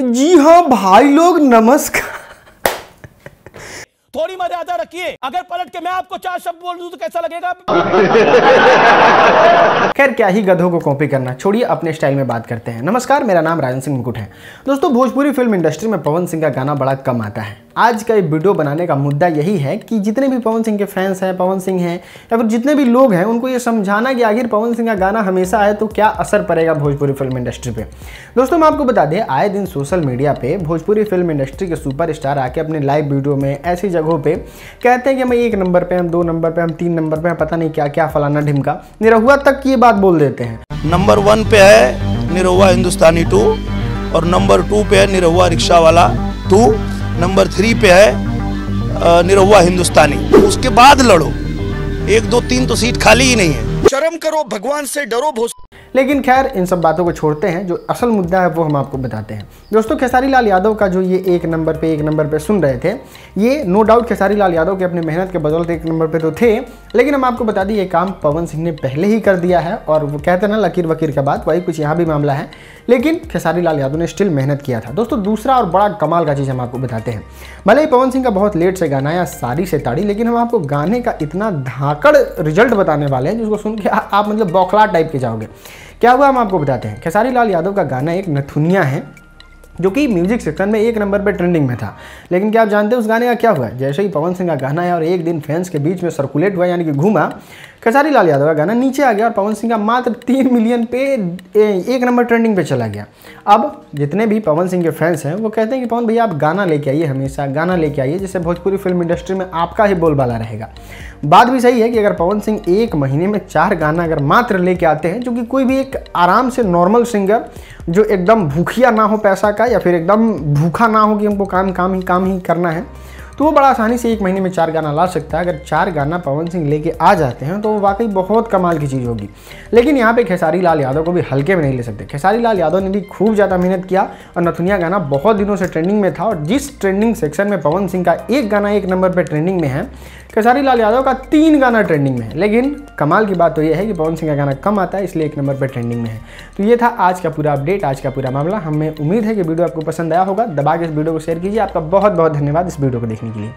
जी हाँ भाई लोग नमस्कार। थोड़ी मर्यादा रखिए। अगर पलट के मैं आपको चार शब्द बोल दूँ तो कैसा लगेगा? खैर क्या ही गधों को कॉपी करना। छोड़िए अपने स्टाइल में बात करते हैं। नमस्कार मेरा नाम राजन सिंह मुकुट है। दोस्तों भोजपुरी फ़िल्म इंडस्ट्री में पवन सिंह का गाना बड़ा कम आता है। आज का ये वीडियो बनाने का मुद्दा यही है कि जितने भी पवन सिंह के फैंस हैं, पवन सिंह हैं, या फिर जितने भी लोग हैं, उनको ये समझाना कि आखिर पवन सिंह का गाना हमेशा आए तो क्या असर पड़ेगा भोजपुरी फ़िल्म इंडस्ट्री पे? दोस्तों, मैं आपको बता दें, आए दिन सोशल मीडिया पर भोजपुरी फ़िल्म इंडस्ट्री के सुपर आके अपने लाइव वीडियो में ऐसी जगहों पर कहते हैं कि हम एक नंबर पे, हम दो नंबर पर हम तीन नंबर पर हम पता नहीं क्या क्या फलाना ढिमका, निरहुआ तक ये बात बोल देते हैं। नंबर वन पे है निरहुआ हिंदुस्तानी टू और नंबर टू पे है Nirahua Rikshawala two. Number three पे है निरहुआ हिंदुस्तानी। उसके बाद लड़ो। एक, दो, तीन तो सीट खाली ही नहीं है। चरम करो, भगवान से डरो भोस लेकिन खैर, इन सब बातों को छोड़ते हैं, जो असल मुद्दा है, वो हम आपको बताते हैं। दोस्तों खेसारी लाल यादव का जो ये एक नंबर पे, एक नंबर पे सुन रहे थे, ये नो डाउट खेसारी लाल यादव के अपने मेहनत के बदौलत एक नंबर पे तो थे, लेकिन हम आपको बता दें, ये काम पवन सिंह ने पहले ही कर दिया है, और वो कहते हैं ना, लकीर वकीर का बात, वही कुछ यहाँ भी मामला है। लेकिन खेसारी लाल यादव ने स्टिल मेहनत किया था। दोस्तों, दूसरा और बड़ा कमाल का चीज़ हम आपको बताते हैं। भले ही पवन सिंह का बहुत लेट से गाना आया सारी से ताड़ी, लेकिन हम आपको गाने का इतना धाकड़ रिज़ल्ट बताने वाले हैं, जिसको सुन के आप मतलब बौखला टाइप के जाओगे। क्या हुआ, हम आपको बताते हैं। खेसारी लाल यादव का गाना एक नथुनिया है, जो कि म्यूज़िक सेक्शन में एक नंबर पर ट्रेंडिंग में था। लेकिन क्या आप जानते हैं उस गाने का क्या हुआ? जैसे ही पवन सिंह का गाना है और एक दिन फैंस के बीच में सर्कुलेट हुआ, यानी कि घूमा, खेसारी लाल यादव का गाना नीचे आ गया और पवन सिंह का मात्र तीन मिलियन पे एक नंबर ट्रेंडिंग पे चला गया। अब जितने भी पवन सिंह के फैंस हैं, वो कहते हैं कि, पवन भैया, आप गाना लेके आइए हमेशा, गाना लेके आइए, जिससे भोजपुरी फ़िल्म इंडस्ट्री में आपका ही बोलबाला रहेगा। बात भी सही है कि अगर पवन सिंह एक महीने में चार गाना अगर मात्र लेके आते हैं, जो कि कोई भी एक आराम से नॉर्मल सिंगर जो एकदम भूखिया ना हो पैसा का, या फिर एकदम भूखा ना हो कि हमको काम काम ही काम ही करना है तो वो बड़ा आसानी से एक महीने में चार गाना ला सकता है। अगर चार गाना पवन सिंह लेके आ जाते हैं तो वो वाकई बहुत कमाल की चीज़ होगी। लेकिन यहाँ पे खेसारी लाल यादव को भी हल्के में नहीं ले सकते। खेसारी लाल यादव ने भी खूब ज़्यादा मेहनत किया और नथुनिया गाना बहुत दिनों से ट्रेंडिंग में था और जिस ट्रेंडिंग सेक्शन में पवन सिंह का एक गाना एक नंबर पर ट्रेंडिंग में है, खेसारी लाल यादव का तीन गाना ट्रेंडिंग में है। लेकिन कमाल की बात तो यह है कि पवन सिंह का गाना कम आता है, इसलिए एक नंबर पर ट्रेंडिंग में है। तो ये था आज का पूरा अपडेट आज का पूरा मामला। हमें उम्मीद है कि वीडियो आपको पसंद आया होगा। दबा के इस वीडियो को शेयर कीजिए। आपका बहुत बहुत धन्यवाद इस वीडियो को देखने के लिए